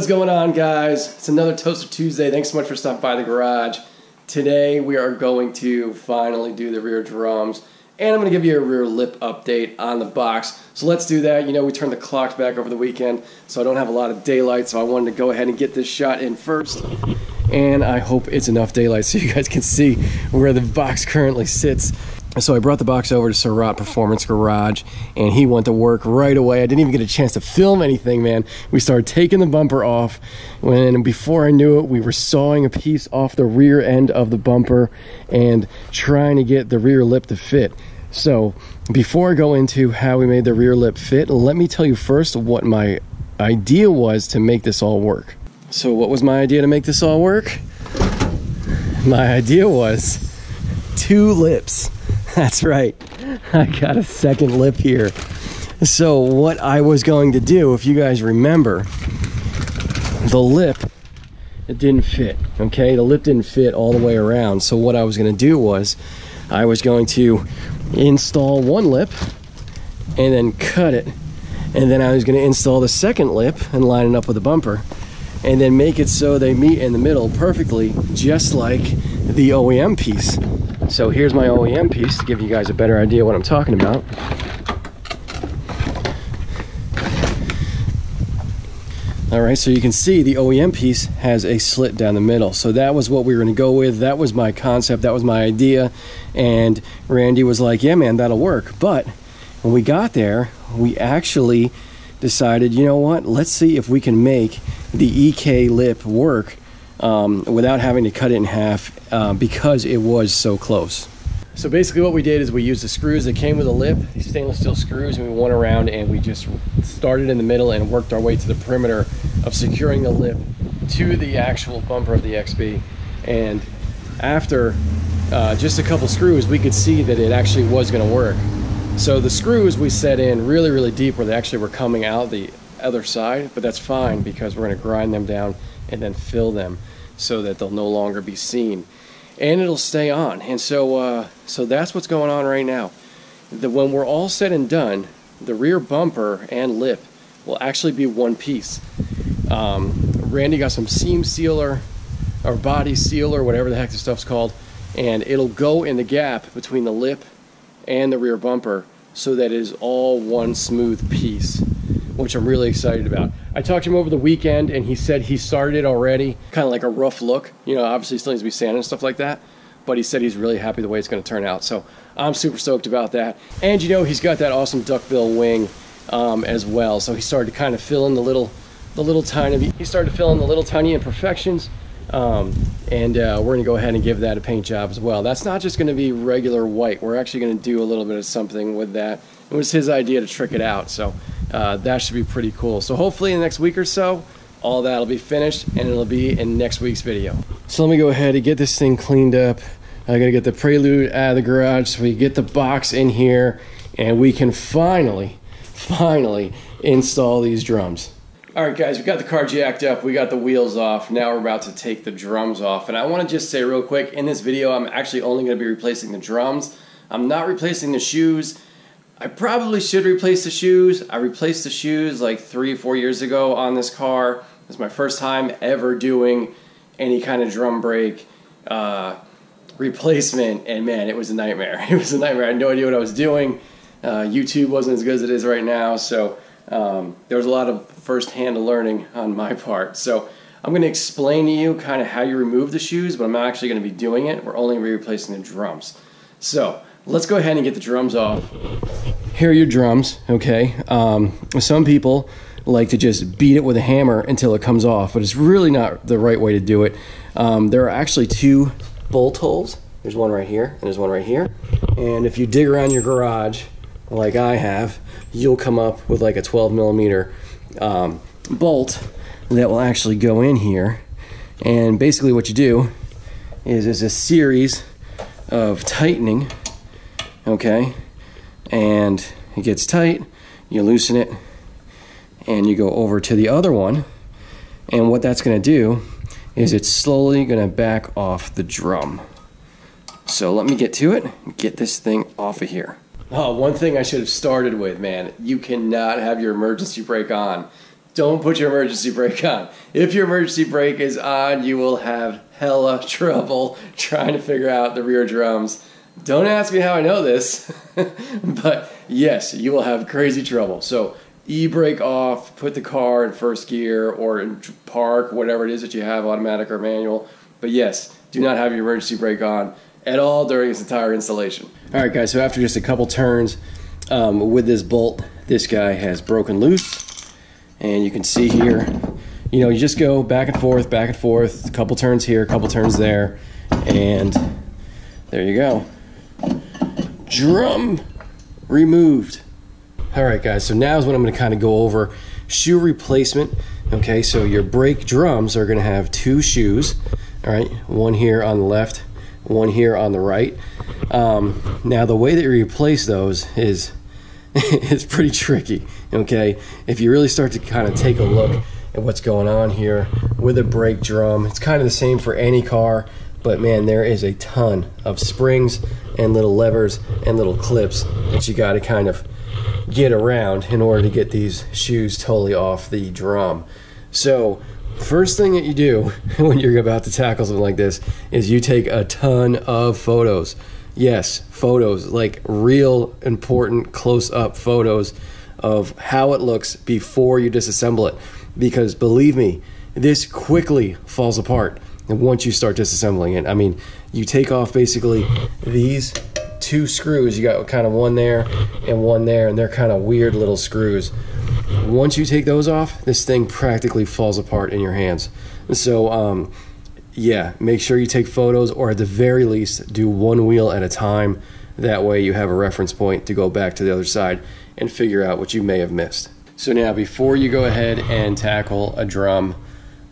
Is going on, guys? It's another Toaster Tuesday. Thanks so much for stopping by the garage. Today, we are going to finally do the rear drums, and I'm going to give you a rear lip update on the box. So let's do that. You know, we turned the clocks back over the weekend, so I don't have a lot of daylight, so I wanted to go ahead and get this shot in first. And I hope it's enough daylight so you guys can see where the box currently sits. So I brought the box over to Surratt Performance Garage, and he went to work right away. I didn't even get a chance to film anything, man. We started taking the bumper off, when before I knew it, we were sawing a piece off the rear end of the bumper and trying to get the rear lip to fit. So before I go into how we made the rear lip fit, let me tell you first what my idea was to make this all work. So what was my idea to make this all work? My idea was two lips. That's right. I got a second lip here. So, what I was going to do, if you guys remember, the lip it didn't fit. Okay, the lip didn't fit all the way around. So, what I was going to do was I was going to install one lip and then cut it. And then I was going to install the second lip and line it up with the bumper and then make it so they meet in the middle perfectly, just like the OEM piece. So here's my OEM piece to give you guys a better idea what I'm talking about. All right, so you can see the OEM piece has a slit down the middle. So that was what we were gonna go with. That was my concept, that was my idea. And Randy was like, yeah, man, that'll work. But when we got there, we actually decided, you know what, let's see if we can make the EK lip work um, without having to cut it in half uh, because it was so close. So basically what we did is we used the screws that came with the lip, these stainless steel screws, and we went around and we just started in the middle and worked our way to the perimeter of securing the lip to the actual bumper of the XB. And after uh, just a couple screws, we could see that it actually was gonna work. So the screws we set in really, really deep where they actually were coming out the other side, but that's fine because we're gonna grind them down and then fill them so that they'll no longer be seen. And it'll stay on. And so uh, so that's what's going on right now. The, when we're all said and done the rear bumper and lip will actually be one piece. Um, Randy got some seam sealer or body sealer whatever the heck the stuff's called and it'll go in the gap between the lip and the rear bumper so that it is all one smooth piece which I'm really excited about. I talked to him over the weekend and he said he started it already, kind of like a rough look. You know, obviously still needs to be sanded and stuff like that, but he said he's really happy the way it's going to turn out. So I'm super stoked about that. And you know, he's got that awesome duckbill wing um, as well. So he started to kind of fill in the little, the little tiny, he started to fill in the little tiny imperfections. Um, and uh, we're going to go ahead and give that a paint job as well. That's not just going to be regular white. We're actually going to do a little bit of something with that. It was his idea to trick it out. So uh, that should be pretty cool. So hopefully in the next week or so, all that'll be finished and it'll be in next week's video. So let me go ahead and get this thing cleaned up. I gotta get the Prelude out of the garage so we get the box in here and we can finally, finally install these drums. All right, guys, we got the car jacked up. We got the wheels off. Now we're about to take the drums off. And I want to just say real quick, in this video, I'm actually only going to be replacing the drums. I'm not replacing the shoes. I probably should replace the shoes. I replaced the shoes like three, four years ago on this car. It's my first time ever doing any kind of drum brake uh, replacement, and man, it was a nightmare. It was a nightmare. I had no idea what I was doing. Uh, YouTube wasn't as good as it is right now, so um, there was a lot of first-hand learning on my part. So I'm going to explain to you kind of how you remove the shoes, but I'm not actually going to be doing it. We're only replacing the drums. So let's go ahead and get the drums off. Here are your drums, okay? Um, some people like to just beat it with a hammer until it comes off, but it's really not the right way to do it. Um, there are actually two bolt holes. There's one right here, and there's one right here. And if you dig around your garage, like I have, you'll come up with like a 12 millimeter um, bolt that will actually go in here. And basically what you do is there's a series of tightening okay? And it gets tight, you loosen it, and you go over to the other one. And what that's gonna do is it's slowly gonna back off the drum. So let me get to it, and get this thing off of here. Oh, one thing I should have started with, man, you cannot have your emergency brake on don't put your emergency brake on. If your emergency brake is on, you will have hella trouble trying to figure out the rear drums. Don't ask me how I know this, but yes, you will have crazy trouble. So e-brake off, put the car in first gear or in park, whatever it is that you have, automatic or manual. But yes, do not have your emergency brake on at all during this entire installation. All right, guys, so after just a couple turns um, with this bolt, this guy has broken loose. And you can see here, you know, you just go back and forth, back and forth, a couple turns here, a couple turns there, and there you go. Drum removed. All right, guys, so now is when I'm gonna kind of go over shoe replacement. Okay, so your brake drums are gonna have two shoes, all right, one here on the left, one here on the right. Um, now, the way that you replace those is is pretty tricky. Okay, if you really start to kind of take a look at what's going on here with a brake drum, it's kind of the same for any car, but man, there is a ton of springs and little levers and little clips that you got to kind of get around in order to get these shoes totally off the drum. So, first thing that you do when you're about to tackle something like this is you take a ton of photos. Yes, photos, like real important close up photos of how it looks before you disassemble it. Because believe me, this quickly falls apart once you start disassembling it. I mean, you take off basically these two screws. You got kind of one there and one there, and they're kind of weird little screws. Once you take those off, this thing practically falls apart in your hands. So, um, yeah, make sure you take photos, or at the very least, do one wheel at a time. That way, you have a reference point to go back to the other side and figure out what you may have missed. So, now before you go ahead and tackle a drum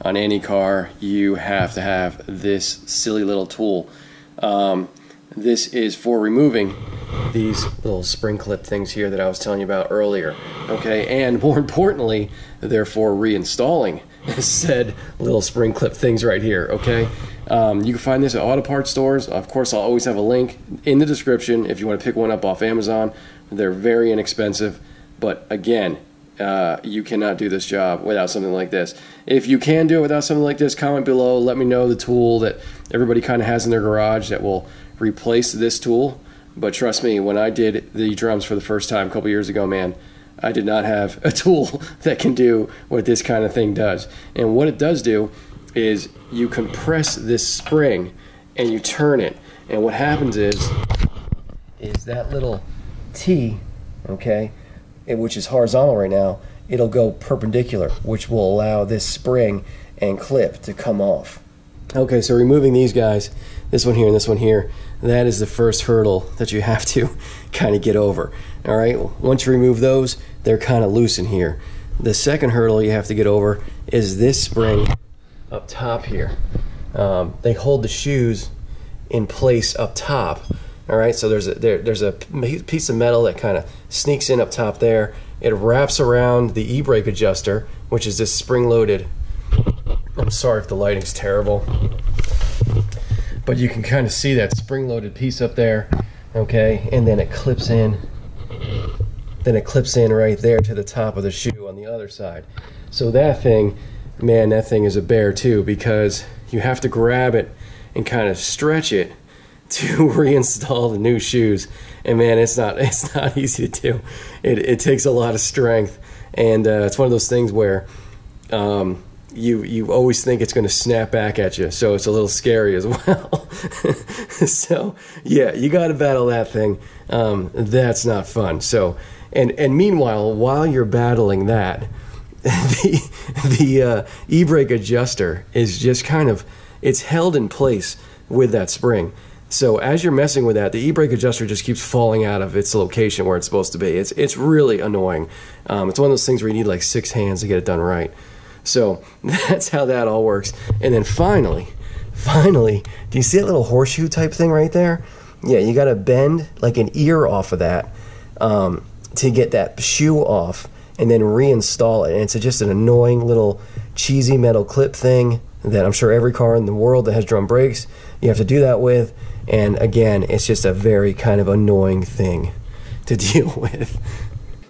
on any car, you have to have this silly little tool. Um, this is for removing these little spring clip things here that I was telling you about earlier. Okay, and more importantly, they're reinstalling said little spring clip things right here. Okay, um, you can find this at auto parts stores. Of course, I'll always have a link in the description if you want to pick one up off Amazon. They're very inexpensive, but again, uh, you cannot do this job without something like this. If you can do it without something like this, comment below. Let me know the tool that everybody kind of has in their garage that will replace this tool. But trust me, when I did the drums for the first time a couple years ago, man, I did not have a tool that can do what this kind of thing does. And what it does do is you compress this spring and you turn it. And what happens is, is that little T, okay, which is horizontal right now, it'll go perpendicular, which will allow this spring and clip to come off. Okay, so removing these guys, this one here and this one here, that is the first hurdle that you have to kind of get over. All right, once you remove those, they're kind of loose in here. The second hurdle you have to get over is this spring up top here. Um, they hold the shoes in place up top. All right, so there's a there, there's a piece of metal that kind of sneaks in up top there. It wraps around the e-brake adjuster, which is this spring-loaded I'm sorry if the lighting's terrible. But you can kind of see that spring-loaded piece up there, okay? And then it clips in. Then it clips in right there to the top of the shoe on the other side. So that thing, man, that thing is a bear too because you have to grab it and kind of stretch it to reinstall the new shoes. And man, it's not it's not easy to do. It, it takes a lot of strength, and uh, it's one of those things where um, you you always think it's going to snap back at you, so it's a little scary as well. so yeah, you got to battle that thing. Um, that's not fun. So and and meanwhile, while you're battling that, the the uh, e-brake adjuster is just kind of it's held in place with that spring. So as you're messing with that, the e-brake adjuster just keeps falling out of its location where it's supposed to be. It's it's really annoying. Um, it's one of those things where you need like six hands to get it done right. So that's how that all works. And then finally, finally, do you see that little horseshoe type thing right there? Yeah, you got to bend like an ear off of that um, to get that shoe off and then reinstall it. And it's just an annoying little cheesy metal clip thing that I'm sure every car in the world that has drum brakes, you have to do that with. And again, it's just a very kind of annoying thing to deal with.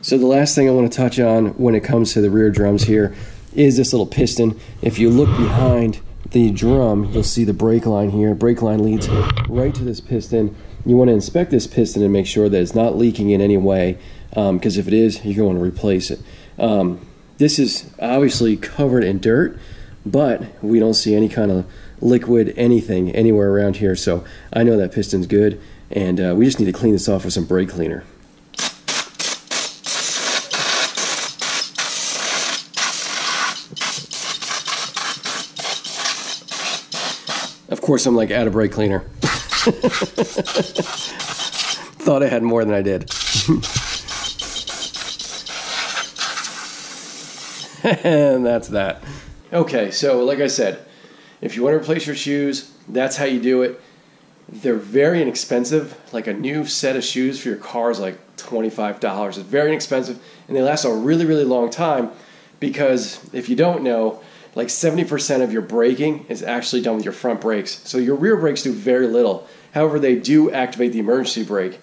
So the last thing I want to touch on when it comes to the rear drums here is this little piston. If you look behind the drum, you'll see the brake line here. Brake line leads right to this piston. You want to inspect this piston and make sure that it's not leaking in any way, because um, if it is, you're going to replace it. Um, this is obviously covered in dirt, but we don't see any kind of liquid anything anywhere around here, so I know that piston's good, and uh, we just need to clean this off with some brake cleaner. Of course, I'm like out of brake cleaner. Thought I had more than I did. and that's that. Okay, so like I said, if you want to replace your shoes, that's how you do it. They're very inexpensive. Like a new set of shoes for your car is like $25. It's very inexpensive and they last a really, really long time because if you don't know, like 70% of your braking is actually done with your front brakes. So your rear brakes do very little. However, they do activate the emergency brake.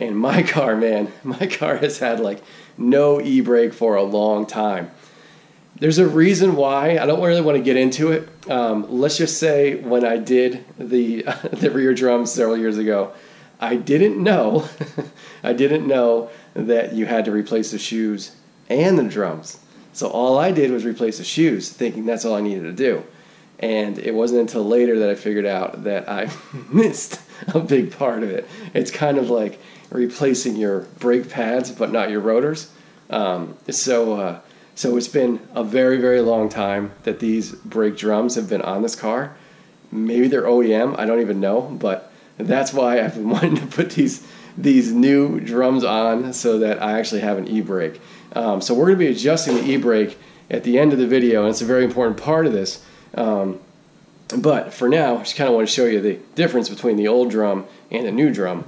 And my car, man, my car has had like no e brake for a long time. There's a reason why. I don't really want to get into it. Um, let's just say when I did the the rear drums several years ago, I didn't know, I didn't know that you had to replace the shoes and the drums. So all I did was replace the shoes, thinking that's all I needed to do. And it wasn't until later that I figured out that I missed a big part of it. It's kind of like replacing your brake pads, but not your rotors. Um, so uh, so it's been a very, very long time that these brake drums have been on this car. Maybe they're OEM, I don't even know, but that's why I've been wanting to put these these new drums on so that I actually have an e-brake. Um, so we're going to be adjusting the e-brake at the end of the video, and it's a very important part of this. Um, but for now, I just kind of want to show you the difference between the old drum and the new drum.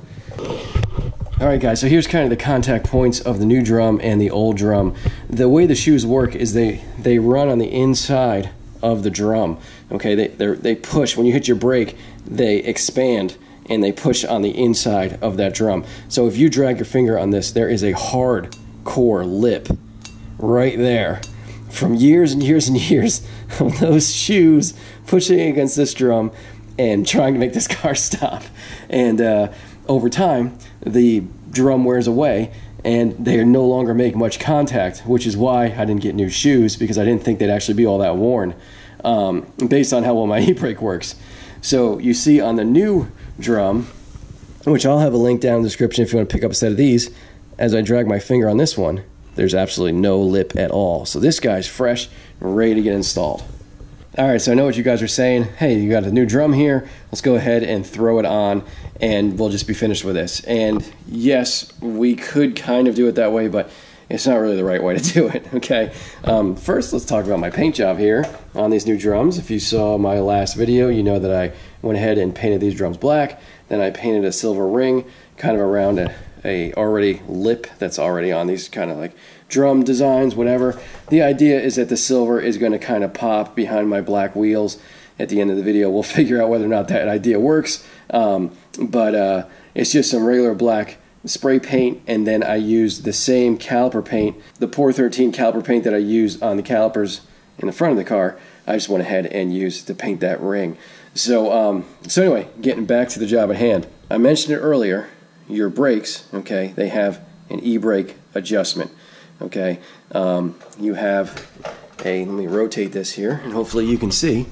All right, guys, so here's kind of the contact points of the new drum and the old drum. The way the shoes work is they, they run on the inside of the drum. Okay, they, they push. When you hit your brake, they expand and they push on the inside of that drum. So if you drag your finger on this, there is a hard core lip right there from years and years and years of those shoes pushing against this drum and trying to make this car stop. And uh, over time, the drum wears away and they no longer make much contact, which is why I didn't get new shoes because I didn't think they'd actually be all that worn um, based on how well my e-brake works. So you see on the new drum, which I'll have a link down in the description if you want to pick up a set of these, as I drag my finger on this one, there's absolutely no lip at all. So this guy's fresh ready to get installed. All right, so I know what you guys are saying. Hey, you got a new drum here. Let's go ahead and throw it on and we'll just be finished with this. And yes, we could kind of do it that way, but it's not really the right way to do it, okay? Um, first, let's talk about my paint job here on these new drums. If you saw my last video, you know that I went ahead and painted these drums black. Then I painted a silver ring kind of around a, a already lip that's already on these kind of like drum designs, whatever. The idea is that the silver is going to kind of pop behind my black wheels. At the end of the video, we'll figure out whether or not that idea works. Um, but uh, it's just some regular black spray paint, and then I used the same caliper paint, the Por 13 caliper paint that I use on the calipers in the front of the car. I just went ahead and used to paint that ring. So, um, so anyway, getting back to the job at hand. I mentioned it earlier. Your brakes, okay, they have an e-brake adjustment. Okay, um, you have a. Let me rotate this here, and hopefully you can see.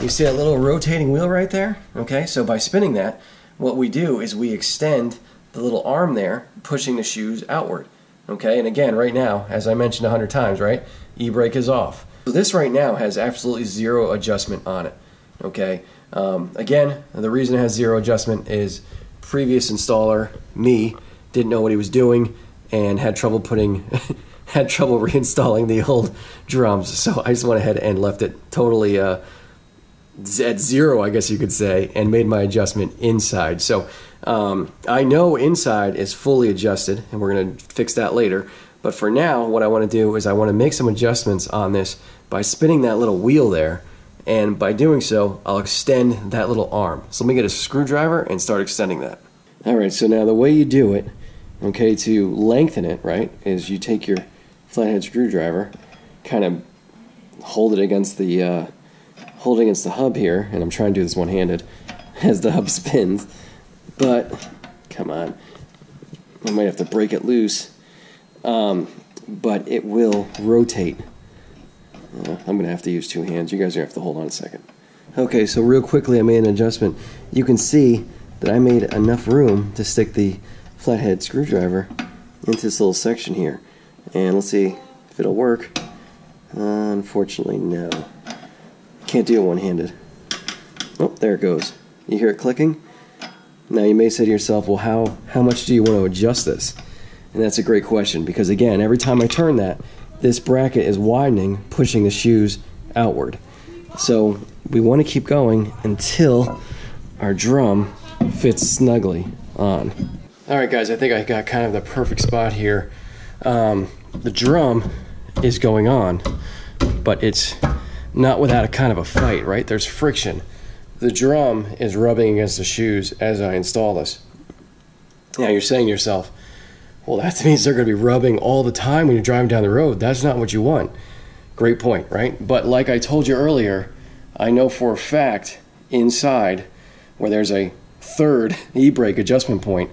You see that little rotating wheel right there? Okay, so by spinning that, what we do is we extend the little arm there, pushing the shoes outward. Okay, and again, right now, as I mentioned a hundred times, right, e-brake is off. So this right now has absolutely zero adjustment on it. Okay, um, again, the reason it has zero adjustment is previous installer, me, didn't know what he was doing and had trouble putting, had trouble reinstalling the old drums. So I just went ahead and left it totally uh, at zero, I guess you could say, and made my adjustment inside. So um, I know inside is fully adjusted, and we're going to fix that later. But for now, what I want to do is I want to make some adjustments on this by spinning that little wheel there. And by doing so, I'll extend that little arm. So let me get a screwdriver and start extending that. All right, so now the way you do it okay, to lengthen it, right, is you take your flathead screwdriver, kind of hold it against the uh, hold it against the hub here, and I'm trying to do this one-handed as the hub spins. But come on, I might have to break it loose. Um, but it will rotate. Uh, I'm gonna have to use two hands. You guys are gonna have to hold on a second. Okay, so real quickly, I made an adjustment. You can see that I made enough room to stick the flathead screwdriver into this little section here. And let's see if it'll work. Uh, unfortunately, no. Can't do it one-handed. Oh, there it goes. You hear it clicking? Now you may say to yourself, well, how, how much do you want to adjust this? And that's a great question because again, every time I turn that, this bracket is widening, pushing the shoes outward. So we want to keep going until our drum fits snugly on. All right, guys, I think I got kind of the perfect spot here. Um, the drum is going on, but it's not without a kind of a fight, right? There's friction. The drum is rubbing against the shoes as I install this. Now you're saying to yourself, well, that means they're going to be rubbing all the time when you're driving down the road. That's not what you want. Great point, right? But like I told you earlier, I know for a fact inside where there's a third e-brake adjustment point,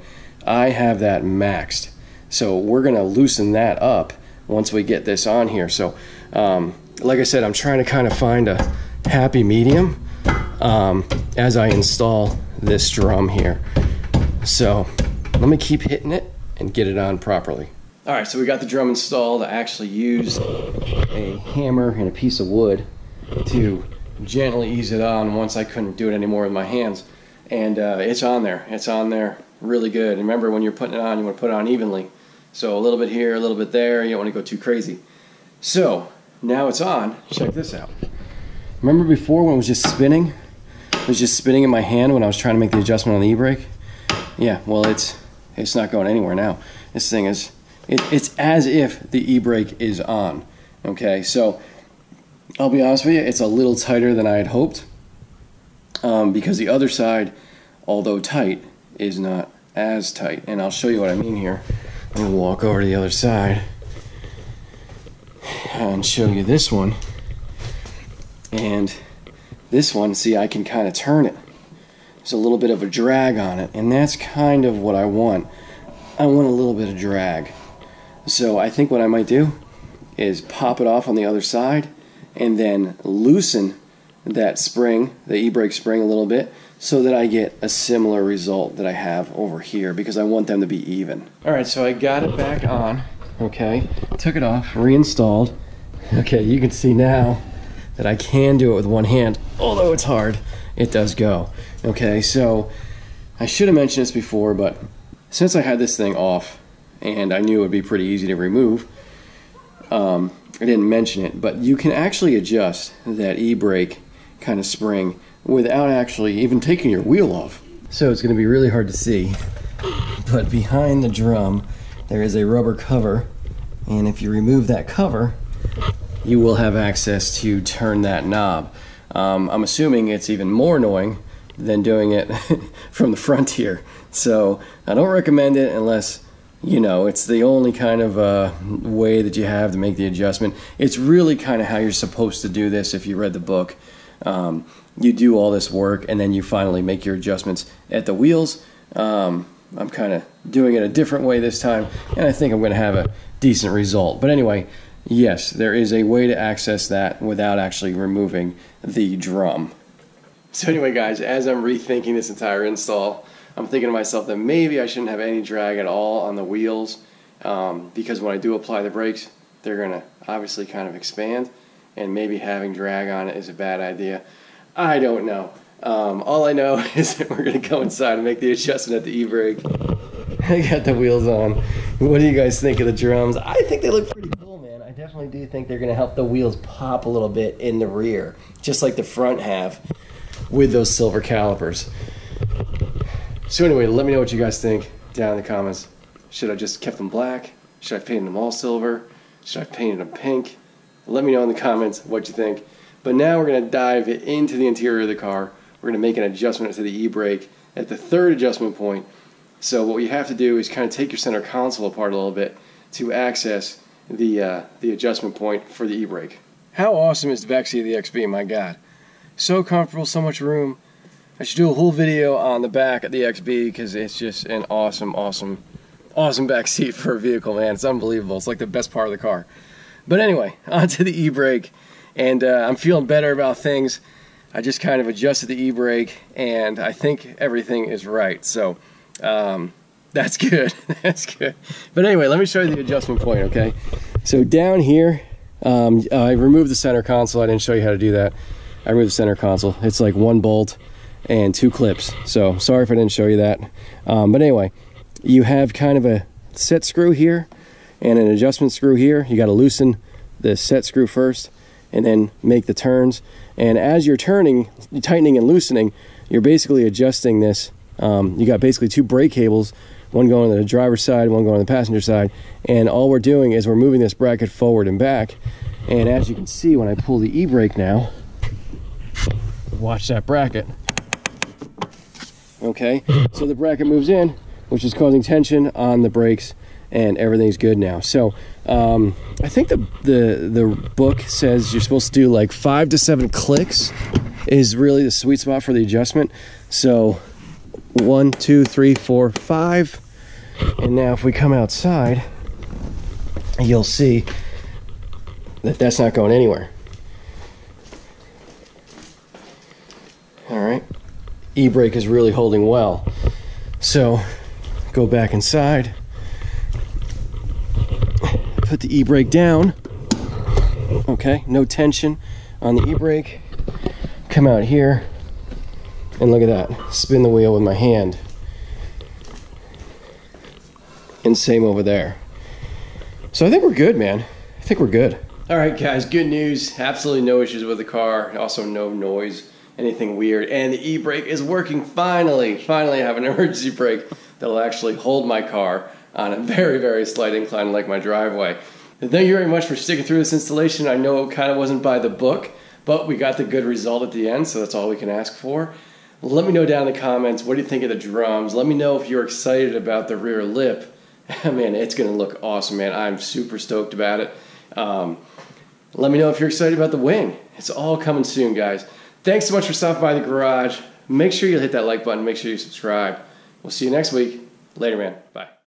I have that maxed. So we're going to loosen that up once we get this on here. So um, like I said, I'm trying to kind of find a happy medium um, as I install this drum here. So let me keep hitting it and get it on properly. All right, so we got the drum installed. I actually used a hammer and a piece of wood to gently ease it on once I couldn't do it anymore with my hands. And uh, it's on there. It's on there really good. And remember, when you're putting it on, you want to put it on evenly. So a little bit here, a little bit there. You don't want to go too crazy. So now it's on. Check this out. Remember before when it was just spinning? It was just spinning in my hand when I was trying to make the adjustment on the e-brake? Yeah, well, it's it's not going anywhere now. This thing is, it, it's as if the e-brake is on. Okay, so I'll be honest with you, it's a little tighter than I had hoped um, because the other side, although tight, is not as tight. And I'll show you what I mean here. I'm gonna walk over to the other side and show you this one. And this one, see, I can kind of turn it. There's a little bit of a drag on it, and that's kind of what I want. I want a little bit of drag. So I think what I might do is pop it off on the other side and then loosen that spring, the e-brake spring a little bit so that I get a similar result that I have over here because I want them to be even. All right, so I got it back on, okay, took it off, reinstalled. Okay, you can see now that I can do it with one hand, although it's hard, it does go. Okay, so I should have mentioned this before, but since I had this thing off and I knew it would be pretty easy to remove, um, I didn't mention it, but you can actually adjust that e-brake kind of spring without actually even taking your wheel off. So it's going to be really hard to see, but behind the drum there is a rubber cover, and if you remove that cover, you will have access to turn that knob. Um, I'm assuming it's even more annoying than doing it from the front here. So I don't recommend it unless you know it's the only kind of uh, way that you have to make the adjustment. It's really kind of how you're supposed to do this if you read the book. Um, you do all this work and then you finally make your adjustments at the wheels. Um, I'm kind of doing it a different way this time, and I think I'm going to have a decent result. But anyway, yes, there is a way to access that without actually removing the drum. So anyway, guys, as I'm rethinking this entire install, I'm thinking to myself that maybe I shouldn't have any drag at all on the wheels um, because when I do apply the brakes, they're going to obviously kind of expand, and maybe having drag on it is a bad idea. I don't know. Um, all I know is that we're going to go inside and make the adjustment at the e-brake. I got the wheels on. What do you guys think of the drums? I think they look pretty cool, man. I definitely do think they're going to help the wheels pop a little bit in the rear, just like the front half with those silver calipers. So anyway, let me know what you guys think down in the comments. Should I just kept them black? Should I paint them all silver? Should I paint them pink? Let me know in the comments what you think. But now we're going to dive into the interior of the car. We're going to make an adjustment to the e-brake at the third adjustment point So what you have to do is kind of take your center console apart a little bit to access the uh, the adjustment point for the e-brake. How awesome is the back seat of the XB? My God, so comfortable, so much room. I should do a whole video on the back of the XB because it's just an awesome, awesome, awesome back seat for a vehicle, man. It's unbelievable. It's like the best part of the car. But anyway, onto the e-brake, and uh, I'm feeling better about things. I just kind of adjusted the e-brake, and I think everything is right. So um, that's good. that's good. But anyway, let me show you the adjustment point, okay? So down here, um, I removed the center console. I didn't show you how to do that. I removed the center console. It's like one bolt and two clips. So sorry if I didn't show you that. Um, but anyway, you have kind of a set screw here and an adjustment screw here. You got to loosen the set screw first and then make the turns. And as you're turning, tightening and loosening, you're basically adjusting this. Um, you got basically two brake cables, one going on the driver's side, one going on the passenger side. And all we're doing is we're moving this bracket forward and back. And as you can see, when I pull the e-brake now, watch that bracket. Okay, so the bracket moves in, which is causing tension on the brakes and everything's good now. So um, I think the, the the book says you're supposed to do like five to seven clicks is really the sweet spot for the adjustment. So one, two, three, four, five, and now if we come outside, you'll see that that's not going anywhere. All right, e-brake is really holding well. So go back inside put the e-brake down. Okay, no tension on the e-brake. Come out here and look at that. Spin the wheel with my hand. And same over there. So I think we're good, man. I think we're good. All right, guys, good news. Absolutely no issues with the car. Also no noise, anything weird. And the e-brake is working finally. Finally, I have an emergency brake that'll actually hold my car on a very, very slight incline like my driveway. Thank you very much for sticking through this installation. I know it kind of wasn't by the book, but we got the good result at the end, so that's all we can ask for. Let me know down in the comments, what do you think of the drums? Let me know if you're excited about the rear lip. man, it's going to look awesome, man. I'm super stoked about it. Um, let me know if you're excited about the wing. It's all coming soon, guys. Thanks so much for stopping by the garage. Make sure you hit that like button. Make sure you subscribe. We'll see you next week. Later, man. Bye.